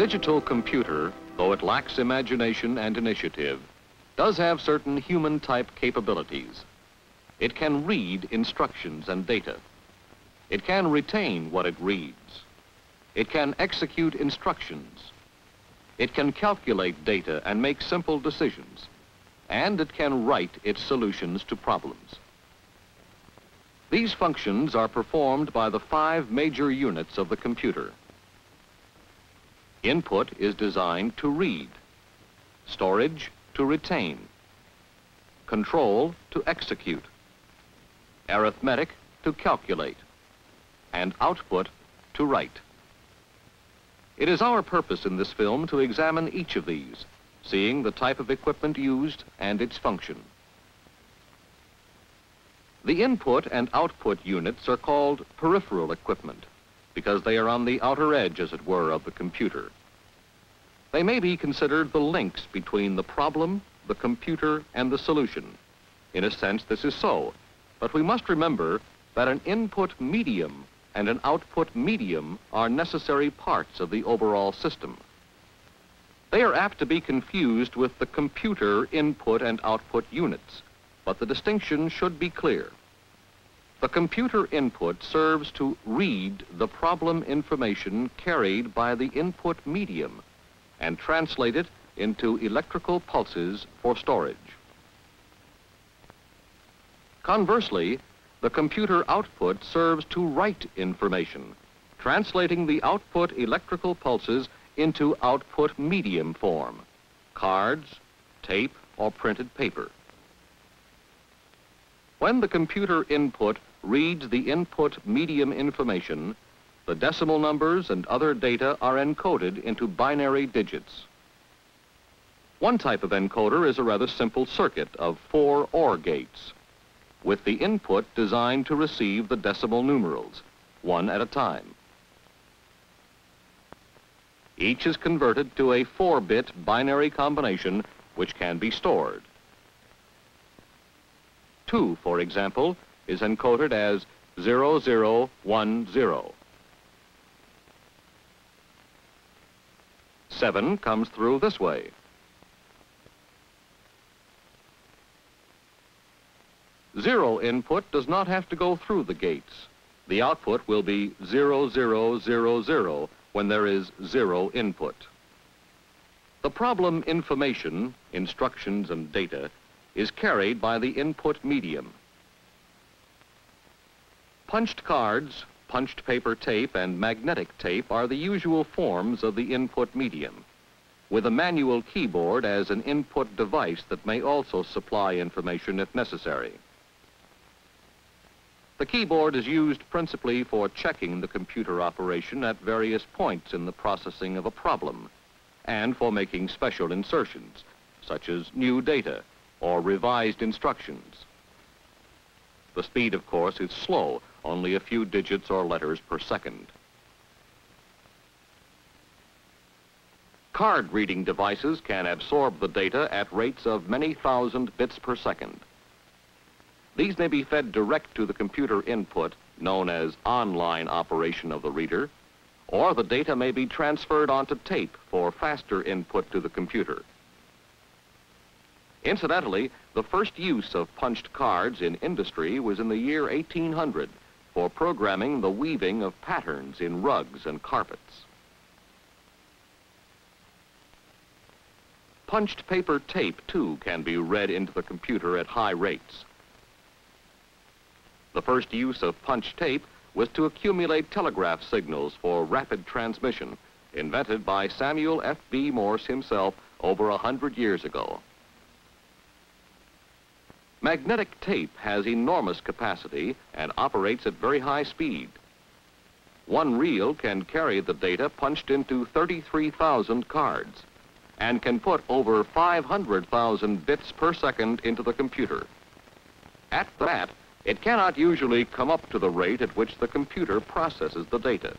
Digital computer, though it lacks imagination and initiative, does have certain human-type capabilities. It can read instructions and data. It can retain what it reads. It can execute instructions. It can calculate data and make simple decisions. And it can write its solutions to problems. These functions are performed by the five major units of the computer. Input is designed to read, storage to retain, control to execute, arithmetic to calculate, and output to write. It is our purpose in this film to examine each of these, seeing the type of equipment used and its function. The input and output units are called peripheral equipment because they are on the outer edge, as it were, of the computer. They may be considered the links between the problem, the computer, and the solution. In a sense, this is so, but we must remember that an input medium and an output medium are necessary parts of the overall system. They are apt to be confused with the computer input and output units, but the distinction should be clear. The computer input serves to read the problem information carried by the input medium and translate it into electrical pulses for storage. Conversely, the computer output serves to write information, translating the output electrical pulses into output medium form, cards, tape, or printed paper. When the computer input reads the input medium information, the decimal numbers and other data are encoded into binary digits. One type of encoder is a rather simple circuit of four OR gates, with the input designed to receive the decimal numerals, one at a time. Each is converted to a 4-bit binary combination which can be stored. 2, for example, is encoded as 0010. 7 comes through this way. Zero input does not have to go through the gates. The output will be 0000 when there is zero input. The problem information, instructions and data, is carried by the input medium. Punched cards, punched paper tape, and magnetic tape are the usual forms of the input medium, with a manual keyboard as an input device that may also supply information if necessary. The keyboard is used principally for checking the computer operation at various points in the processing of a problem and for making special insertions, such as new data or revised instructions. The speed, of course, is slow, only a few digits or letters per second. Card reading devices can absorb the data at rates of many thousand bits per second. These may be fed direct to the computer input, known as online operation of the reader, or the data may be transferred onto tape for faster input to the computer. Incidentally, the first use of punched cards in industry was in the year 1800 for programming the weaving of patterns in rugs and carpets. Punched paper tape, too, can be read into the computer at high rates. The first use of punch tape was to accumulate telegraph signals for rapid transmission, invented by Samuel F.B. Morse himself over a hundred years ago. Magnetic tape has enormous capacity and operates at very high speed. One reel can carry the data punched into 33,000 cards and can put over 500,000 bits per second into the computer. At that, it cannot usually come up to the rate at which the computer processes the data.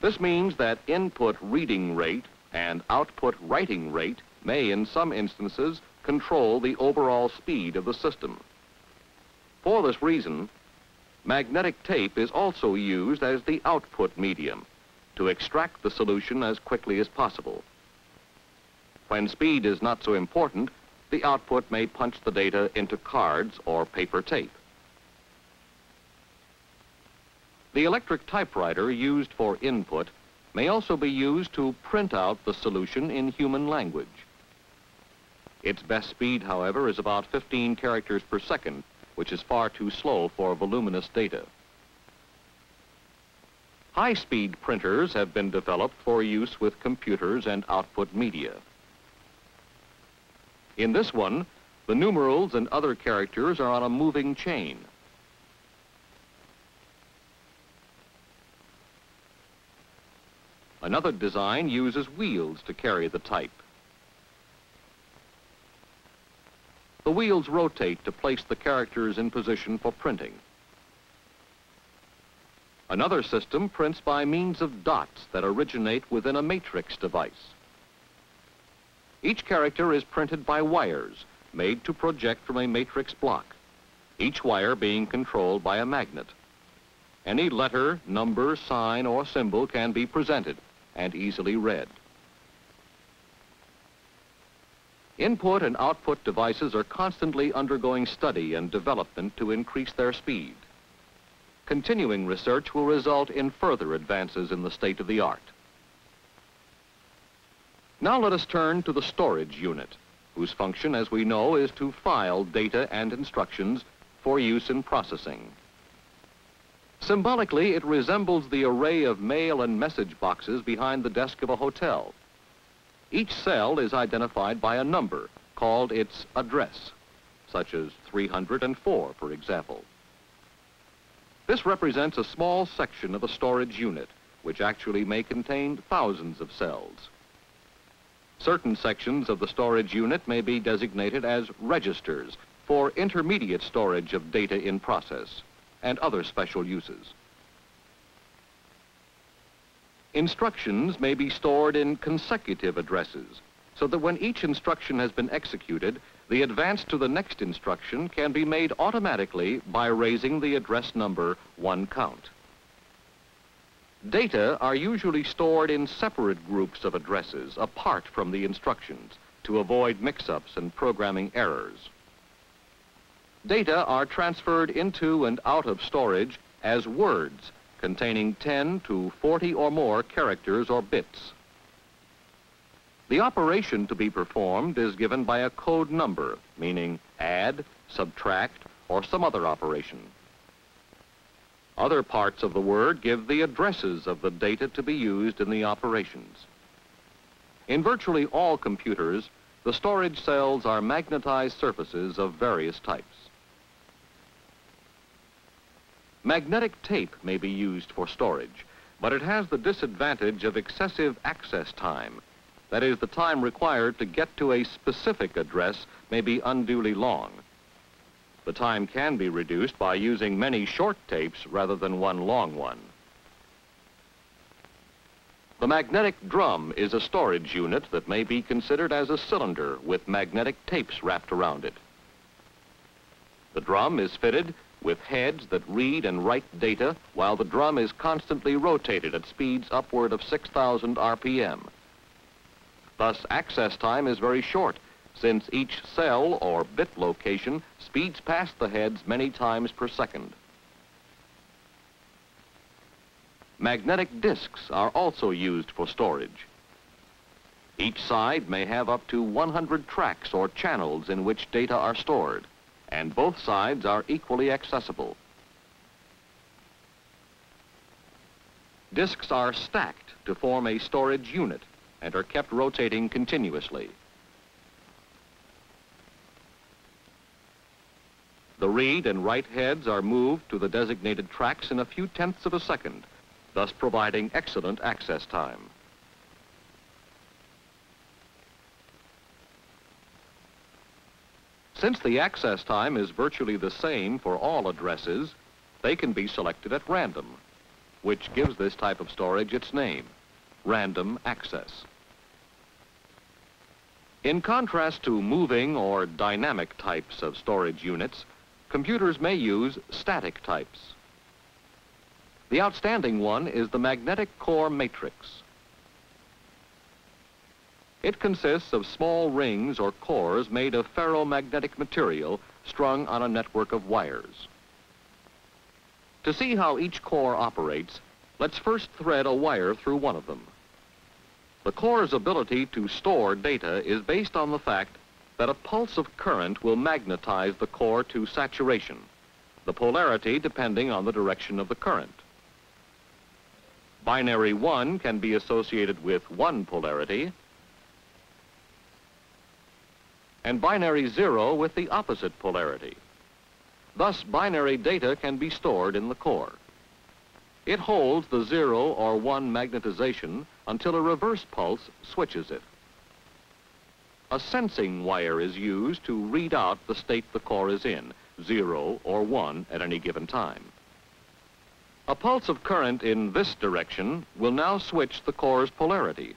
This means that input reading rate and output writing rate may, in some instances, control the overall speed of the system. For this reason, magnetic tape is also used as the output medium, to extract the solution as quickly as possible. When speed is not so important, the output may punch the data into cards or paper tape. The electric typewriter used for input may also be used to print out the solution in human language. Its best speed, however, is about 15 characters per second, which is far too slow for voluminous data. High-speed printers have been developed for use with computers and output media. In this one, the numerals and other characters are on a moving chain. Another design uses wheels to carry the type. The wheels rotate to place the characters in position for printing. Another system prints by means of dots that originate within a matrix device. Each character is printed by wires made to project from a matrix block, each wire being controlled by a magnet. Any letter, number, sign, or symbol can be presented and easily read. Input and output devices are constantly undergoing study and development to increase their speed. Continuing research will result in further advances in the state of the art. Now let us turn to the storage unit, whose function, as we know, is to file data and instructions for use in processing. Symbolically, it resembles the array of mail and message boxes behind the desk of a hotel. Each cell is identified by a number called its address, such as 304, for example. This represents a small section of a storage unit, which actually may contain thousands of cells. Certain sections of the storage unit may be designated as registers for intermediate storage of data in process and other special uses. Instructions may be stored in consecutive addresses so that when each instruction has been executed, the advance to the next instruction can be made automatically by raising the address number one count. Data are usually stored in separate groups of addresses apart from the instructions to avoid mix-ups and programming errors. Data are transferred into and out of storage as words containing 10 to 40 or more characters or bits. The operation to be performed is given by a code number, meaning add, subtract, or some other operation. Other parts of the word give the addresses of the data to be used in the operations. In virtually all computers, the storage cells are magnetized surfaces of various types. Magnetic tape may be used for storage, but it has the disadvantage of excessive access time that is, the time required to get to a specific address may be unduly long. The time can be reduced by using many short tapes rather than one long one. The magnetic drum is a storage unit that may be considered as a cylinder with magnetic tapes wrapped around it. The drum is fitted with heads that read and write data while the drum is constantly rotated at speeds upward of 6,000 RPM. Thus, access time is very short, since each cell or bit location speeds past the heads many times per second. Magnetic disks are also used for storage. Each side may have up to 100 tracks or channels in which data are stored, and both sides are equally accessible. Disks are stacked to form a storage unit and are kept rotating continuously. The read and write heads are moved to the designated tracks in a few tenths of a second, thus providing excellent access time. Since the access time is virtually the same for all addresses, they can be selected at random, which gives this type of storage its name, random access. In contrast to moving or dynamic types of storage units, computers may use static types. The outstanding one is the magnetic core matrix. It consists of small rings or cores made of ferromagnetic material strung on a network of wires. To see how each core operates, let's first thread a wire through one of them. The core's ability to store data is based on the fact that a pulse of current will magnetize the core to saturation, the polarity depending on the direction of the current. Binary 1 can be associated with one polarity, and binary 0 with the opposite polarity. Thus, binary data can be stored in the core. It holds the 0 or 1 magnetization until a reverse pulse switches it. A sensing wire is used to read out the state the core is in, 0 or 1 at any given time. A pulse of current in this direction will now switch the core's polarity,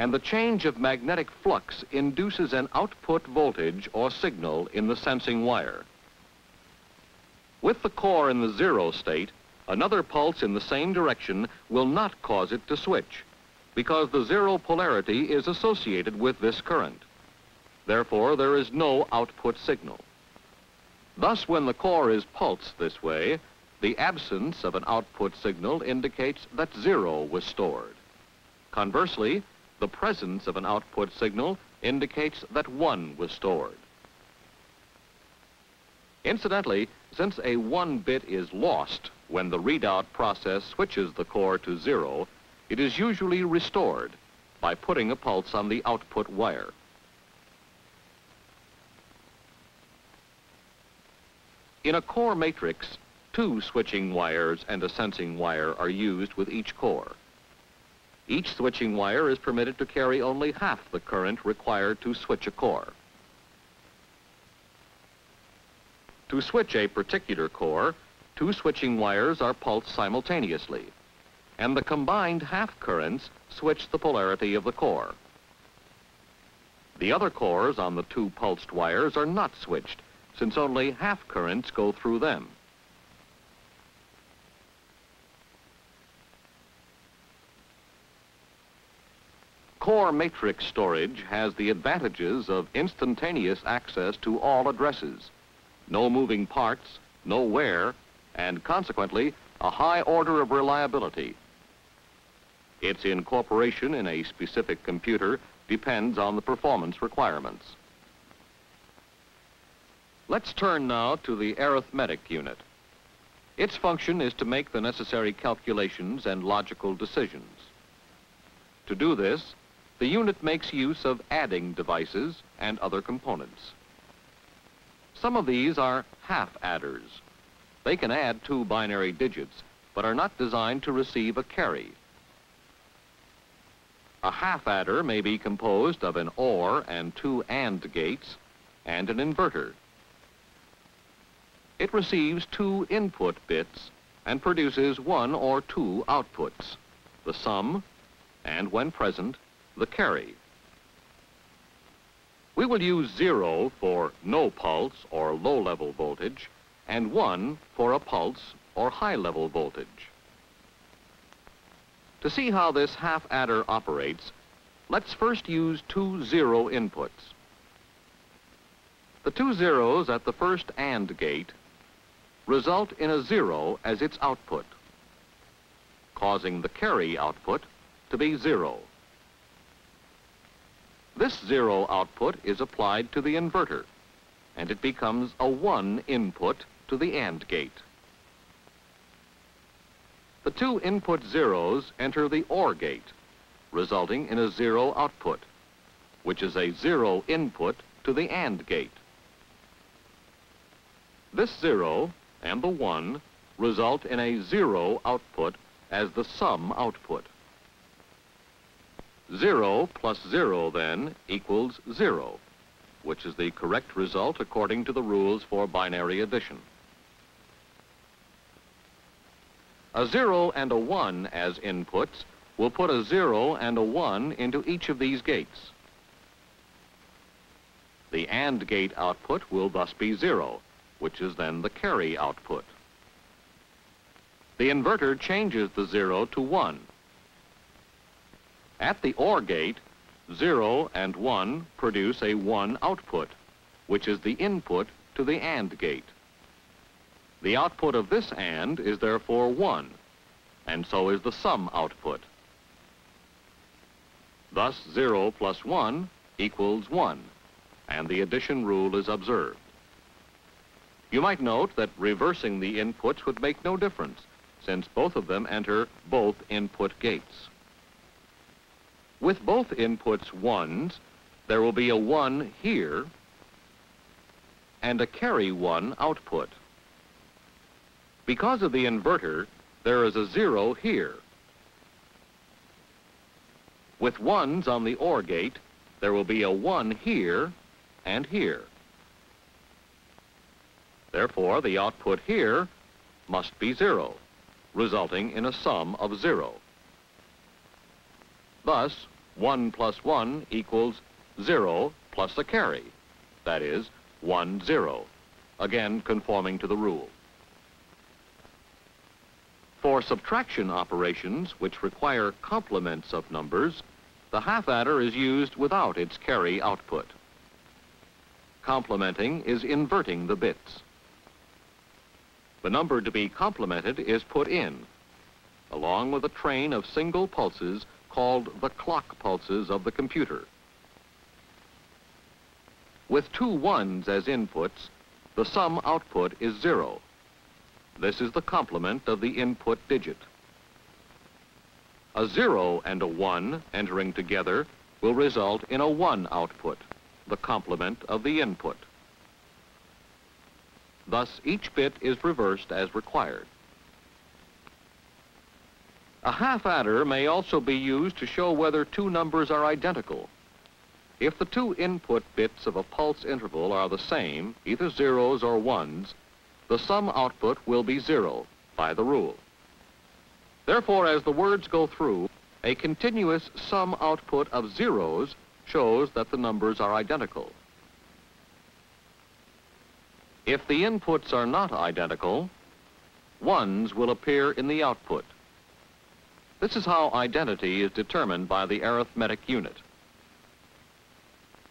and the change of magnetic flux induces an output voltage or signal in the sensing wire. With the core in the zero state, another pulse in the same direction will not cause it to switch because the zero polarity is associated with this current. Therefore, there is no output signal. Thus, when the core is pulsed this way, the absence of an output signal indicates that zero was stored. Conversely, the presence of an output signal indicates that one was stored. Incidentally, since a one bit is lost when the readout process switches the core to zero, it is usually restored by putting a pulse on the output wire. In a core matrix, two switching wires and a sensing wire are used with each core. Each switching wire is permitted to carry only half the current required to switch a core. To switch a particular core, two switching wires are pulsed simultaneously, and the combined half currents switch the polarity of the core. The other cores on the two pulsed wires are not switched, since only half currents go through them. Core matrix storage has the advantages of instantaneous access to all addresses, no moving parts, no wear, and consequently, a high order of reliability. Its incorporation in a specific computer depends on the performance requirements. Let's turn now to the arithmetic unit. Its function is to make the necessary calculations and logical decisions. To do this, the unit makes use of adding devices and other components. Some of these are half adders. They can add two binary digits, but are not designed to receive a carry. A half adder may be composed of an OR and two AND gates and an inverter. It receives two input bits and produces one or two outputs, the sum, and when present, the carry. We will use zero for no pulse or low-level voltage and one for a pulse or high-level voltage. To see how this half adder operates, let's first use two zero inputs. The two zeros at the first AND gate result in a zero as its output, causing the carry output to be zero. This zero output is applied to the inverter, and it becomes a one input to the AND gate. The two input zeros enter the OR gate, resulting in a zero output, which is a zero input to the AND gate. This zero and the one result in a zero output as the sum output. 0 plus 0, then, equals 0, which is the correct result according to the rules for binary addition. A 0 and a 1 as inputs will put a 0 and a 1 into each of these gates. The AND gate output will thus be 0, which is then the carry output. the inverter changes the 0 to 1. At the OR gate, 0 and 1 produce a 1 output, which is the input to the AND gate. The output of this AND is therefore 1, and so is the sum output. Thus, 0 plus 1 equals 1, and the addition rule is observed. You might note that reversing the inputs would make no difference, since both of them enter both input gates. With both inputs ones, there will be a 1 here and a carry 1 output. Because of the inverter, there is a 0 here. With ones on the OR gate, there will be a 1 here and here. Therefore, the output here must be 0, resulting in a sum of 0. Thus, 1 plus 1 equals 0 plus a carry, that is, 1, 0, again conforming to the rule. For subtraction operations, which require complements of numbers, the half adder is used without its carry output. Complementing is inverting the bits. The number to be complemented is put in, along with a train of single pulses called the clock pulses of the computer. With two ones as inputs, the sum output is zero. This is the complement of the input digit. A zero and a one entering together will result in a one output, the complement of the input. Thus, each bit is reversed as required. A half adder may also be used to show whether two numbers are identical. If the two input bits of a pulse interval are the same, either zeros or ones, the sum output will be zero by the rule. Therefore, as the words go through, a continuous sum output of zeros shows that the numbers are identical. If the inputs are not identical, ones will appear in the output. This is how identity is determined by the arithmetic unit.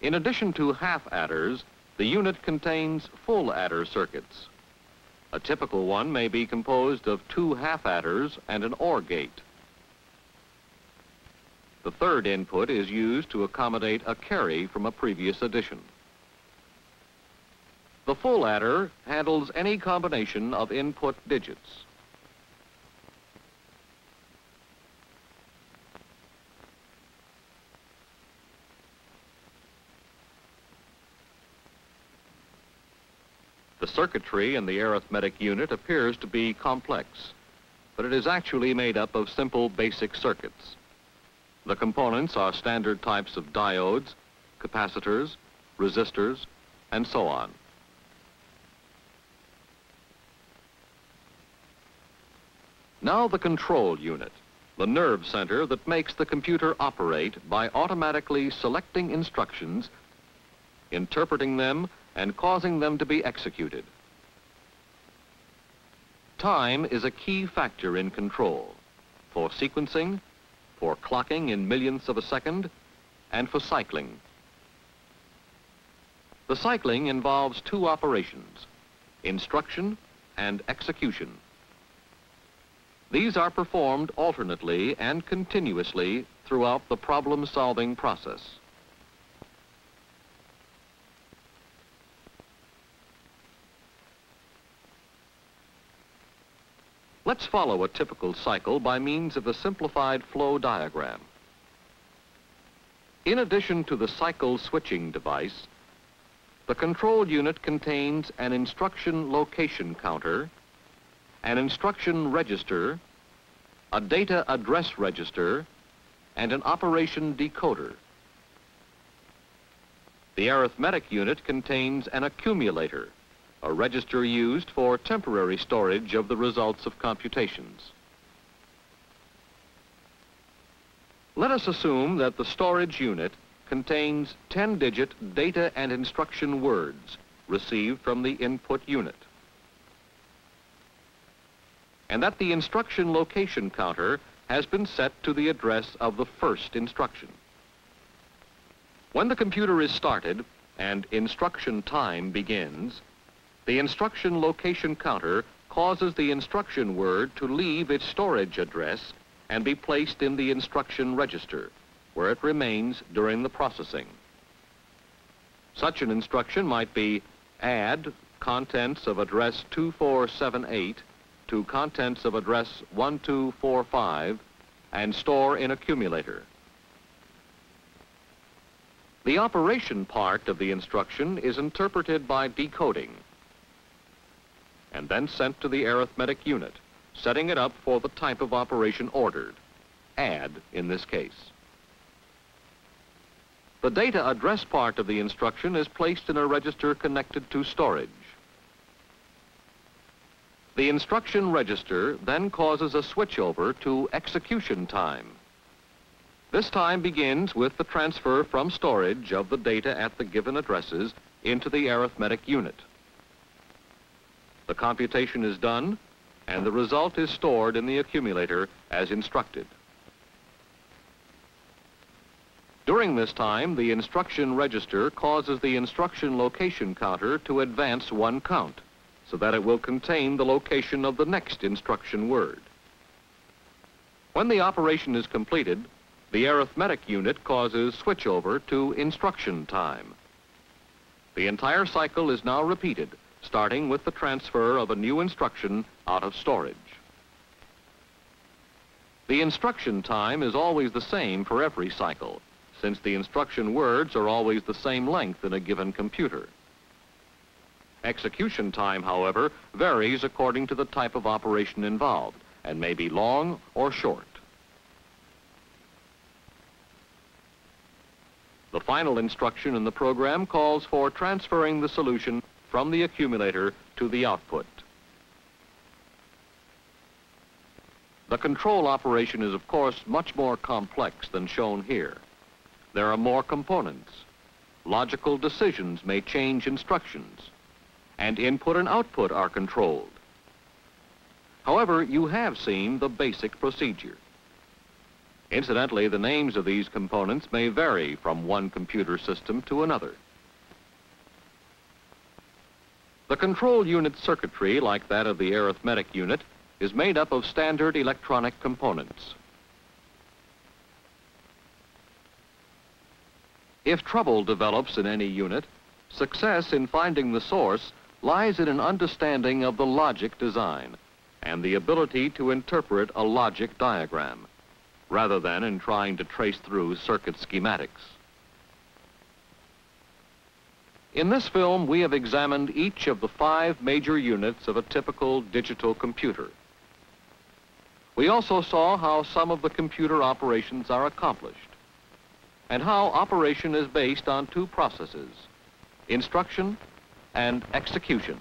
In addition to half adders, the unit contains full adder circuits. A typical one may be composed of two half adders and an OR gate. The third input is used to accommodate a carry from a previous addition. The full adder handles any combination of input digits. Circuitry in the arithmetic unit appears to be complex, but it is actually made up of simple basic circuits. The components are standard types of diodes, capacitors, resistors, and so on. Now the control unit, the nerve center that makes the computer operate by automatically selecting instructions, interpreting them, and causing them to be executed. Time is a key factor in control for sequencing, for clocking in millionths of a second, and for cycling. The cycling involves two operations, instruction and execution. These are performed alternately and continuously throughout the problem-solving process. Let's follow a typical cycle by means of a simplified flow diagram. In addition to the cycle switching device, the control unit contains an instruction location counter an instruction register, a data address register, and an operation decoder. The arithmetic unit contains an accumulator, a register used for temporary storage of the results of computations. Let us assume that the storage unit contains 10-digit data and instruction words received from the input unit. and that the instruction location counter has been set to the address of the first instruction. When the computer is started and instruction time begins, the instruction location counter causes the instruction word to leave its storage address and be placed in the instruction register, where it remains during the processing. Such an instruction might be add contents of address 2478 to contents of address 1245 and store in accumulator. The operation part of the instruction is interpreted by decoding and then sent to the arithmetic unit, setting it up for the type of operation ordered, add in this case. The data address part of the instruction is placed in a register connected to storage. The instruction register then causes a switchover to execution time. This time begins with the transfer from storage of the data at the given addresses into the arithmetic unit. The computation is done, and the result is stored in the accumulator as instructed. During this time, the instruction register causes the instruction location counter to advance one count so that it will contain the location of the next instruction word. When the operation is completed, the arithmetic unit causes switchover to instruction time. The entire cycle is now repeated starting with the transfer of a new instruction out of storage. The instruction time is always the same for every cycle, since the instruction words are always the same length in a given computer. Execution time, however, varies according to the type of operation involved and may be long or short. The final instruction in the program calls for transferring the solution from the accumulator to the output. The control operation is, of course, much more complex than shown here. There are more components. Logical decisions may change instructions, and input and output are controlled. However, you have seen the basic procedure. Incidentally, the names of these components may vary from one computer system to another. The control unit circuitry, like that of the arithmetic unit, is made up of standard electronic components. If trouble develops in any unit, success in finding the source lies in an understanding of the logic design and the ability to interpret a logic diagram, rather than in trying to trace through circuit schematics. In this film, we have examined each of the five major units of a typical digital computer. We also saw how some of the computer operations are accomplished and how operation is based on two processes, instruction and execution.